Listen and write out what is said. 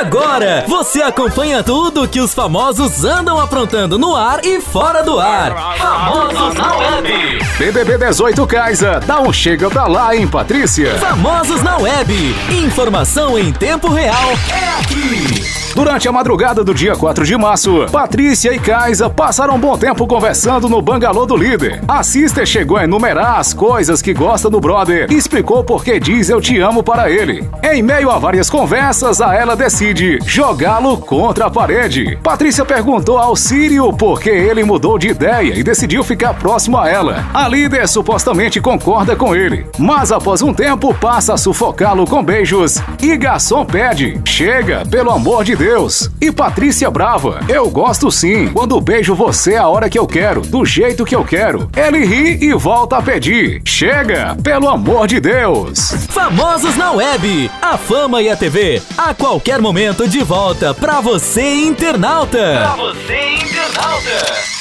Agora você acompanha tudo que os famosos andam aprontando no ar e fora do ar. Famosos na web. BBB 18 Kaisa, dá um chega pra lá, hein, Patrícia? Famosos na web. Informação em tempo real é aqui. Durante a madrugada do dia 4 de março, Patrícia e Kaisa passaram um bom tempo conversando no bangalô do líder. A sister chegou a enumerar as coisas que gosta do brother e explicou por que diz eu te amo para ele. Em meio a várias conversas, a ela decide jogá-lo contra a parede. Patrícia perguntou ao Sírio por que ele mudou de ideia e decidiu ficar próximo a ela. A líder supostamente concorda com ele, mas após um tempo passa a sufocá-lo com beijos e garçom pede: chega, pelo amor de Deus. E Patrícia brava. Eu gosto sim, quando beijo você a hora que eu quero, do jeito que eu quero. Ele ri e volta a pedir. Chega, pelo amor de Deus. Famosos na web. A fama e a TV. A qualquer momento de volta pra você, internauta. Pra você, internauta.